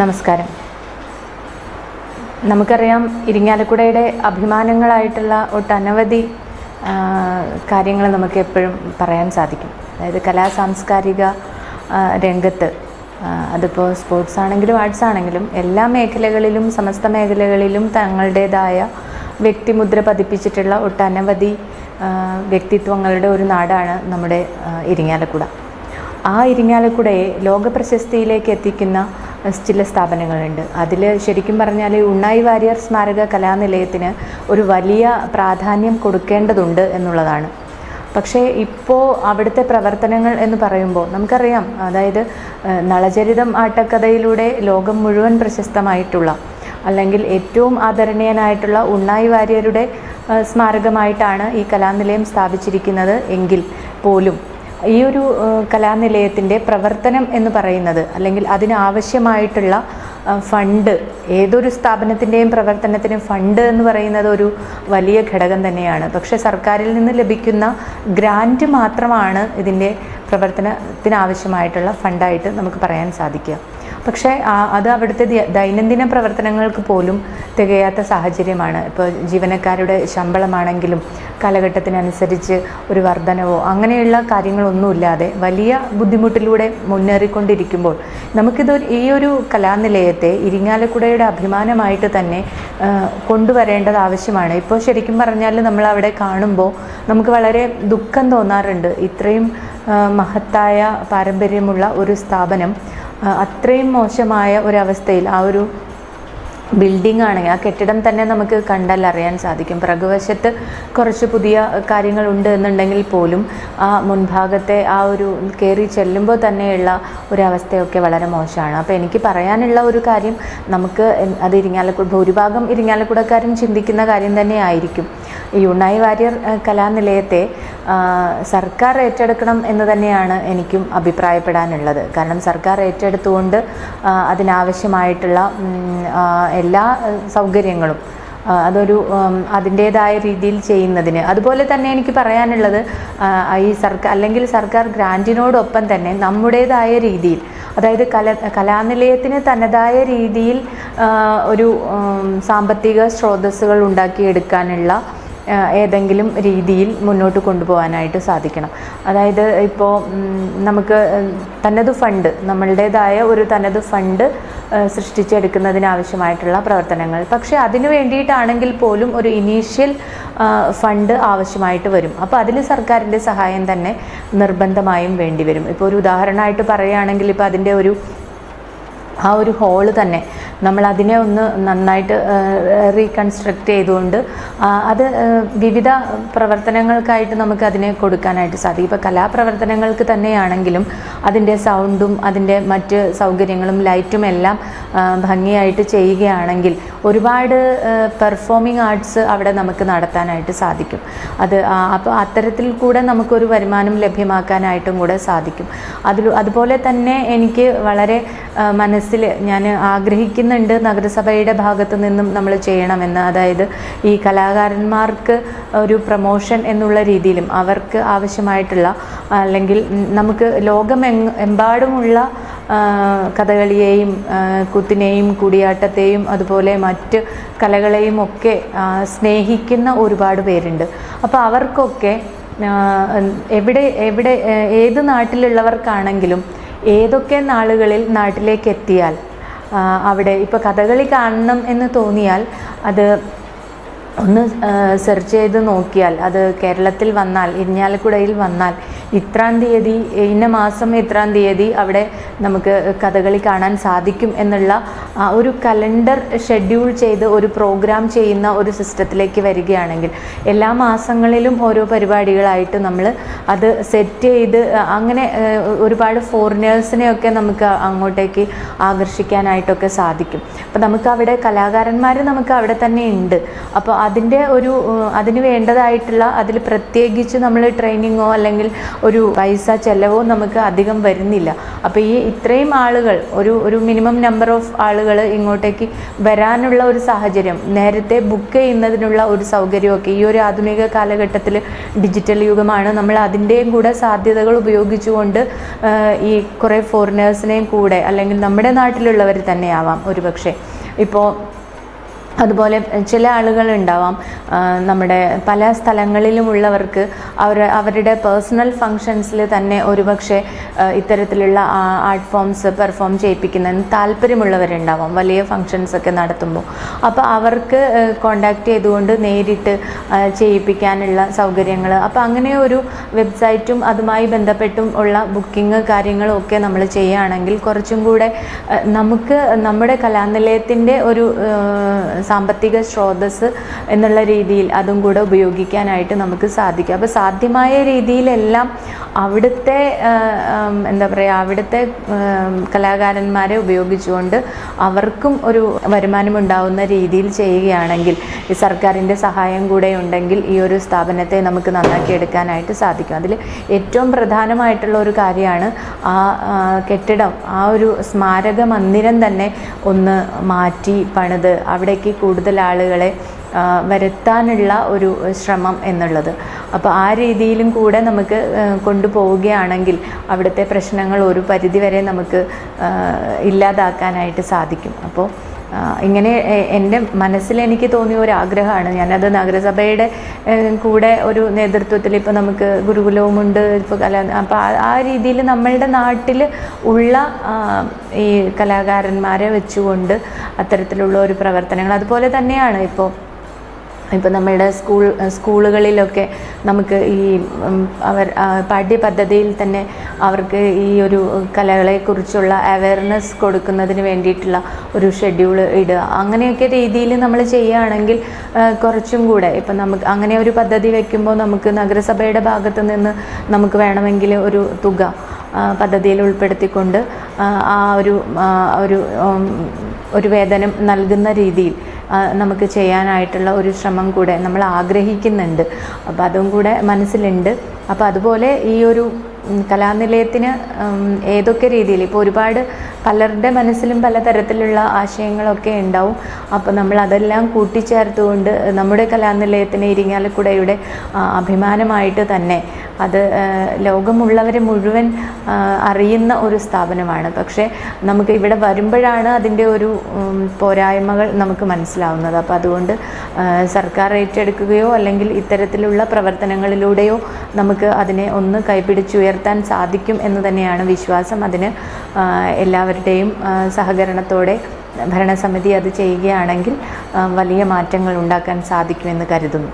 നമസ്കാരം. നമുക്കറിയാം ഇരിങ്ങാലക്കുടയുടെ അഭിമാനങ്ങളായിട്ടുള്ള ഒട്ടനവധി കാര്യങ്ങൾ നമുക്ക് എപ്പോഴും പറയാൻ സാധിക്കും. അതായത് കലാ സാംസ്കാരിക രംഗത്ത് അതിപ്പോൾ സ്പോർട്സ് ആണെങ്കിലും ആർട്സ് ആണെങ്കിലും എല്ലാ മേഖലകളിലും സമസ്ത മേഖലകളിലും തങ്ങളുടേതായ വ്യക്തിമുദ്ര പതിപ്പിച്ചിട്ടുള്ള ഒട്ടനവധി വ്യക്തിത്വങ്ങളുടെ ഒരു നാടാണ് നമ്മുടെ ഇരിങ്ങാലക്കുട. ആ ഇരിങ്ങാലക്കുടയെ ലോക പ്രശസ്തിയിലേക്ക് എത്തിക്കുന്ന ചില സ്ഥാപനങ്ങളുണ്ട്. അതിൽ ശരിക്കും പറഞ്ഞാൽ ഉണ്ണായി വാര്യർ സ്മാരക കലാനിലയത്തിന് ഒരു വലിയ പ്രാധാന്യം കൊടുക്കേണ്ടതുണ്ട് എന്നുള്ളതാണ്. പക്ഷേ ഇപ്പോൾ അവിടുത്തെ പ്രവർത്തനങ്ങൾ എന്ന് പറയുമ്പോൾ നമുക്കറിയാം അതായത് നളചരിതം ആട്ടക്കഥയിലൂടെ ലോകം മുഴുവൻ പ്രശസ്തമായിട്ടുള്ള അല്ലെങ്കിൽ ഏറ്റവും ആദരണീയനായിട്ടുള്ള ഉണ്ണായി വാര്യരുടെ സ്മാരകമായിട്ടാണ് ഈ കലാനിലയം സ്ഥാപിച്ചിരിക്കുന്നത് എങ്കിൽ പോലും ഈ ഒരു കലാനിലയത്തിന്റെ പ്രവർത്തനം എന്ന് പറയുന്നത് അല്ലെങ്കിൽ അതിനാവശ്യമായിട്ടുള്ള ഫണ്ട് ഏതൊരു സ്ഥാപനത്തിന്റെയും പ്രവർത്തനത്തിന് ഫണ്ട് എന്ന് പറയുന്നത് ഒരു വലിയ ഘടകം തന്നെയാണ്. പക്ഷേ സർക്കാരിൽ നിന്ന് ലഭിക്കുന്ന ഗ്രാന്റ് മാത്രമാണ് ഇതിന്റെ പ്രവർത്തനത്തിനാവശ്യമായിട്ടുള്ള ഫണ്ടായിട്ട് നമുക്ക് പറയാൻ സാധിക്കുക. പക്ഷേ അത് അവിടുത്തെ ദൈനംദിന പ്രവർത്തനങ്ങൾക്ക് പോലും തികയാത്ത സാഹചര്യമാണ്. ഇപ്പോൾ ജീവനക്കാരുടെ ശമ്പളമാണെങ്കിലും കാലഘട്ടത്തിനനുസരിച്ച് ഒരു വർധനവോ അങ്ങനെയുള്ള കാര്യങ്ങളൊന്നുമില്ലാതെ വലിയ ബുദ്ധിമുട്ടിലൂടെ മുന്നേറിക്കൊണ്ടിരിക്കുമ്പോൾ നമുക്കിത് ഈ ഒരു കലാനിലയത്തെ ഇരിങ്ങാലക്കുടയുടെ അഭിമാനമായിട്ട് തന്നെ കൊണ്ടുവരേണ്ടത് ആവശ്യമാണ്. ഇപ്പോൾ ശരിക്കും പറഞ്ഞാൽ നമ്മൾ അവിടെ കാണുമ്പോൾ നമുക്ക് വളരെ ദുഃഖം തോന്നാറുണ്ട്. ഇത്രയും മഹത്തായ പാരമ്പര്യമുള്ള ഒരു സ്ഥാപനം അത്രയും മോശമായ ഒരവസ്ഥയിൽ ആ ഒരു ബിൽഡിംഗ് ആണെങ്കിൽ ആ കെട്ടിടം തന്നെ നമുക്ക് കണ്ടാൽ അറിയാൻ സാധിക്കും. പ്രകുവശത്ത് കുറച്ച് പുതിയ കാര്യങ്ങളുണ്ട് എന്നുണ്ടെങ്കിൽ പോലും ആ മുൻഭാഗത്തെ ആ ഒരു കയറി ചെല്ലുമ്പോൾ തന്നെയുള്ള ഒരവസ്ഥയൊക്കെ വളരെ മോശമാണ്. അപ്പോൾ എനിക്ക് പറയാനുള്ള ഒരു കാര്യം നമുക്ക് അത് ഇരിങ്ങാലക്കുട ഭൂരിഭാഗം ഇരിങ്ങാലക്കുടക്കാരും ചിന്തിക്കുന്ന കാര്യം തന്നെ ആയിരിക്കും ഉണ്ണായി വാര്യർ കലാനിലയത്തെ സർക്കാർ ഏറ്റെടുക്കണം എന്ന് തന്നെയാണ് എനിക്കും അഭിപ്രായപ്പെടാനുള്ളത്. കാരണം സർക്കാർ ഏറ്റെടുത്തുകൊണ്ട് അതിനാവശ്യമായിട്ടുള്ള എല്ലാ സൗകര്യങ്ങളും അതൊരു അതിന്റേതായ രീതിയിൽ ചെയ്യുന്നതിന്. അതുപോലെ തന്നെ എനിക്ക് പറയാനുള്ളത് ഈ സർക്കാർ അല്ലെങ്കിൽ സർക്കാർ ഗ്രാന്റിനോടൊപ്പം തന്നെ നമ്മുടേതായ രീതിയിൽ അതായത് കല കലാനിലയത്തിന് തനതായ രീതിയിൽ ഒരു സാമ്പത്തിക സ്രോതസ്സുകൾ ഉണ്ടാക്കിയെടുക്കാനുള്ള ഏതെങ്കിലും രീതിയിൽ മുന്നോട്ട് കൊണ്ടുപോകാനായിട്ട് സാധിക്കണം. അതായത് ഇപ്പോൾ നമുക്ക് തനത് ഫണ്ട് നമ്മളുടേതായ ഒരു തനത് ഫണ്ട് സൃഷ്ടിച്ചെടുക്കുന്നതിനാവശ്യമായിട്ടുള്ള പ്രവർത്തനങ്ങൾ. പക്ഷേ അതിനു വേണ്ടിയിട്ടാണെങ്കിൽ പോലും ഒരു ഇനീഷ്യൽ ഫണ്ട് ആവശ്യമായിട്ട് വരും. അപ്പോൾ അതിൽ സർക്കാരിന്റെ സഹായം തന്നെ നിർബന്ധമായും വേണ്ടിവരും ഇപ്പോൾ ഒരു ഉദാഹരണമായിട്ട് പറയുകയാണെങ്കിൽ ഇപ്പോൾ അതിന്റെ ഒരു ആ ഒരു ഹോൾ തന്നെ നമ്മൾ അതിനെ ഒന്ന് നന്നായിട്ട് റീകൺസ്ട്രക്റ്റ് ചെയ്തുകൊണ്ട് അത് വിവിധ പ്രവർത്തനങ്ങൾക്കായിട്ട് നമുക്ക് അതിനെ കൊടുക്കാനായിട്ട് സാധിക്കും. ഇപ്പോൾ കലാപ്രവർത്തനങ്ങൾക്ക് തന്നെയാണെങ്കിലും അതിന്റെ സൗണ്ടും അതിന്റെ മറ്റ് സൗകര്യങ്ങളും ലൈറ്റും എല്ലാം ഭംഗിയായിട്ട് ചെയ്യുകയാണെങ്കിൽ ഒരുപാട് പെർഫോമിംഗ് ആർട്സ് അവിടെ നമുക്ക് നടത്താനായിട്ട് സാധിക്കും. അത് അപ്പോൾ അത്തരത്തിൽ കൂടെ നമുക്കൊരു വരുമാനം ലഭ്യമാക്കാനായിട്ടും കൂടെ സാധിക്കും. അതിൽ അതുപോലെ തന്നെ എനിക്ക് വളരെ മനസ്സിൽ ഞാൻ ആഗ്രഹിക്കുന്നുണ്ട് നഗരസഭയുടെ ഭാഗത്തു നിന്നും നമ്മൾ ചെയ്യണമെന്ന്. അതായത് ഈ കലാകാരന്മാർക്ക് ഒരു പ്രമോഷൻ എന്നുള്ള രീതിയിലും അവർക്ക് ആവശ്യമായിട്ടുള്ള അല്ലെങ്കിൽ നമുക്ക് ലോകമെങ് എമ്പാടുമുള്ള കഥകളിയെയും കുത്തിനെയും കൂടിയാട്ടത്തെയും അതുപോലെ മറ്റ് കലകളെയും ഒക്കെ സ്നേഹിക്കുന്ന ഒരുപാട് പേരുണ്ട്. അപ്പോൾ അവർക്കൊക്കെ എവിടെ എവിടെ ഏത് നാട്ടിലുള്ളവർക്കാണെങ്കിലും ഏതൊക്കെ നാളുകളിൽ നാട്ടിലേക്ക് എത്തിയാൽ അവിടെ ഇപ്പോൾ കഥകളി കാണണം എന്ന് തോന്നിയാൽ അത് ഒന്ന് സെർച്ച് ചെയ്ത് നോക്കിയാൽ അത് കേരളത്തിൽ വന്നാൽ ഇരിഞ്ഞാലക്കുടയിൽ വന്നാൽ ഇത്രാം തീയതി ഇന്ന മാസം ഇത്രാം തീയതി അവിടെ നമുക്ക് കഥകളി കാണാൻ സാധിക്കും എന്നുള്ള ഒരു കലണ്ടർ ഷെഡ്യൂൾ ചെയ്ത് ഒരു പ്രോഗ്രാം ചെയ്യുന്ന ഒരു സിസ്റ്റത്തിലേക്ക് വരികയാണെങ്കിൽ എല്ലാ മാസങ്ങളിലും ഓരോ പരിപാടികളായിട്ട് നമ്മൾ അത് സെറ്റ് ചെയ്ത് അങ്ങനെ ഒരുപാട് ഫോറിനേഴ്സിനെയൊക്കെ നമുക്ക് അങ്ങോട്ടേക്ക് ആകർഷിക്കാനായിട്ടൊക്കെ സാധിക്കും. അപ്പോൾ നമുക്ക് അവിടെ കലാകാരന്മാർ നമുക്ക് അവിടെ തന്നെ ഉണ്ട്. അപ്പോൾ അതിന്റെ ഒരു അതിന് വേണ്ടതായിട്ടുള്ള അതിൽ പ്രത്യേകിച്ച് നമ്മൾ ട്രെയിനിങ്ങോ അല്ലെങ്കിൽ ഒരു പൈസ ചെലവോ നമുക്ക് അധികം വരുന്നില്ല. അപ്പോൾ ഈ ഇത്രയും ആളുകൾ ഒരു ഒരു മിനിമം നമ്പർ ഓഫ് ആളുകൾ ഇങ്ങോട്ടേക്ക് വരാനുള്ള ഒരു സാഹചര്യം നേരത്തെ ബുക്ക് ചെയ്യുന്നതിനുള്ള ഒരു സൗകര്യമൊക്കെ ഈ ഒരു ആധുനിക കാലഘട്ടത്തിൽ ഡിജിറ്റൽ യുഗമാണ്. നമ്മൾ അതിന്റെയും കൂടെ സാധ്യതകൾ ഉപയോഗിച്ചുകൊണ്ട് ഈ കുറേ ഫോറിനേഴ്സിനെയും കൂടെ അല്ലെങ്കിൽ നമ്മുടെ നാട്ടിലുള്ളവർ തന്നെയാവാം ഒരുപക്ഷെ. ഇപ്പോൾ അതുപോലെ ചില ആളുകളുണ്ടാവാം ഉണ്ടാവാം നമ്മുടെ പല സ്ഥലങ്ങളിലുമുള്ളവർക്ക് അവർ അവരുടെ പേഴ്സണൽ ഫങ്ഷൻസിൽ തന്നെ ഒരുപക്ഷെ ഇത്തരത്തിലുള്ള ആർട്ട് ഫോംസ് പെർഫോം ചെയ്യിപ്പിക്കുന്നതിന് താല്പര്യമുള്ളവരുണ്ടാവാം വലിയ ഫങ്ഷൻസ് ഒക്കെ നടത്തുമ്പോൾ. അപ്പോൾ അവർക്ക് കോണ്ടാക്ട് ചെയ്തുകൊണ്ട് നേരിട്ട് ചെയ്യിപ്പിക്കാനുള്ള സൗകര്യങ്ങൾ. അപ്പോൾ അങ്ങനെ ഒരു വെബ്സൈറ്റും അതുമായി ബന്ധപ്പെട്ടും ഉള്ള ബുക്കിംഗ് കാര്യങ്ങളും ഒക്കെ നമ്മൾ ചെയ്യുകയാണെങ്കിൽ കുറച്ചും കൂടെ നമുക്ക് നമ്മുടെ കലാനിലയത്തിന്റെ ഒരു സാമ്പത്തിക സ്രോതസ് എന്നുള്ള രീതിയിൽ അതും കൂടെ ഉപയോഗിക്കാനായിട്ട് നമുക്ക് സാധിക്കും. അപ്പോൾ സാധ്യമായ രീതിയിലെല്ലാം അവിടുത്തെ എന്താ പറയുക അവിടുത്തെ കലാകാരന്മാരെ ഉപയോഗിച്ചുകൊണ്ട് അവർക്കും ഒരു വരുമാനം ഉണ്ടാവുന്ന രീതിയിൽ ചെയ്യുകയാണെങ്കിൽ ഈ സർക്കാരിന്റെ സഹായം കൂടെ ഉണ്ടെങ്കിൽ ഈ ഒരു സ്ഥാപനത്തെ നമുക്ക് നന്നാക്കി എടുക്കാനായിട്ട് സാധിക്കും. അതിൽ ഏറ്റവും പ്രധാനമായിട്ടുള്ള ഒരു കാര്യമാണ് ആ, കെട്ടിടം ആ ഒരു സ്മാരക മന്ദിരം തന്നെ ഒന്ന് മാറ്റി പണിത്. അവിടേക്ക് കൂടുതൽ ആളുകളെ വരുത്താനുള്ള ഒരു ശ്രമം എന്നുള്ളത്. അപ്പോൾ ആ രീതിയിലും കൂടെ നമുക്ക് കൊണ്ടുപോവുകയാണെങ്കിൽ അവിടുത്തെ പ്രശ്നങ്ങൾ ഒരു പരിധിവരെ നമുക്ക് ഇല്ലാതാക്കാനായിട്ട് സാധിക്കും. അപ്പോൾ ഇങ്ങനെ എന്റെ മനസ്സിൽ എനിക്ക് തോന്നിയ ഒരു ആഗ്രഹമാണ് ഞാനത് നഗരസഭയുടെ കൂടെ ഒരു നേതൃത്വത്തിൽ ഇപ്പോൾ നമുക്ക് ഗുരുകുലവുമുണ്ട് ഇപ്പോൾ കല അപ്പോൾ ആ രീതിയിൽ നമ്മളുടെ നാട്ടിൽ ഉള്ള ഈ കലാകാരന്മാരെ വെച്ചുകൊണ്ട് അത്തരത്തിലുള്ള ഒരു പ്രവർത്തനങ്ങൾ അതുപോലെ തന്നെയാണ് ഇപ്പോൾ ഇപ്പോൾ നമ്മളുടെ സ്കൂൾ സ്കൂളുകളിലൊക്കെ നമുക്ക് ഈ അവർ പാഠ്യപദ്ധതിയിൽ തന്നെ അവർക്ക് ഈ ഒരു കലകളെക്കുറിച്ചുള്ള അവയർനെസ് കൊടുക്കുന്നതിന് വേണ്ടിയിട്ടുള്ള ഒരു ഷെഡ്യൂൾ ഇടുക. അങ്ങനെയൊക്കെ രീതിയിൽ നമ്മൾ ചെയ്യുകയാണെങ്കിൽ കുറച്ചും കൂടെ ഇപ്പം നമുക്ക് അങ്ങനെ ഒരു പദ്ധതി വയ്ക്കുമ്പോൾ നമുക്ക് നഗരസഭയുടെ ഭാഗത്ത് നിന്ന് നമുക്ക് വേണമെങ്കിൽ ഒരു തുക പദ്ധതിയിൽ ഉൾപ്പെടുത്തിക്കൊണ്ട് ആ, ഒരു ഒരു ഒരു വേതനം നൽകുന്ന രീതിയിൽ നമുക്ക് ചെയ്യാനായിട്ടുള്ള ഒരു ശ്രമം കൂടെ നമ്മൾ ആഗ്രഹിക്കുന്നുണ്ട്. അപ്പോൾ അതും കൂടെ മനസ്സിലുണ്ട്. അപ്പോൾ അതുപോലെ ഈ ഒരു കലാനിലയത്തിന് ഏതൊക്കെ രീതിയിൽ ഇപ്പോൾ ഒരുപാട് പലരുടെ മനസ്സിലും പലതരത്തിലുള്ള ആശയങ്ങളൊക്കെ ഉണ്ടാവും. അപ്പോൾ നമ്മൾ അതെല്ലാം കൂട്ടിച്ചേർത്തുകൊണ്ട് നമ്മുടെ കലാനിലയത്തിന് ഇരിങ്ങാലക്കുടയുടെ അഭിമാനമായിട്ട് തന്നെ അത് ലോകമുള്ളവർ മുഴുവൻ അറിയുന്ന ഒരു സ്ഥാപനമാണ്. പക്ഷേ നമുക്ക് ഇവിടെ വരുമ്പോഴാണ് അതിന്റെ ഒരു പോരായ്മകൾ നമുക്ക് മനസ്സിലാവുന്നത്. അപ്പോൾ അതുകൊണ്ട് സർക്കാർ ഏറ്റെടുക്കുകയോ അല്ലെങ്കിൽ ഇത്തരത്തിലുള്ള പ്രവർത്തനങ്ങളിലൂടെയോ നമുക്ക് അതിനെ ഒന്ന് കൈപിടിച്ചുയർത്താൻ സാധിക്കും എന്ന് തന്നെയാണ് വിശ്വാസം. അതിന് എല്ലാവരുടെയും സഹകരണത്തോടെ ഭരണസമിതി അത് ചെയ്യുകയാണെങ്കിൽ വലിയ മാറ്റങ്ങൾ ഉണ്ടാക്കാൻ സാധിക്കുമെന്ന് കരുതുന്നു.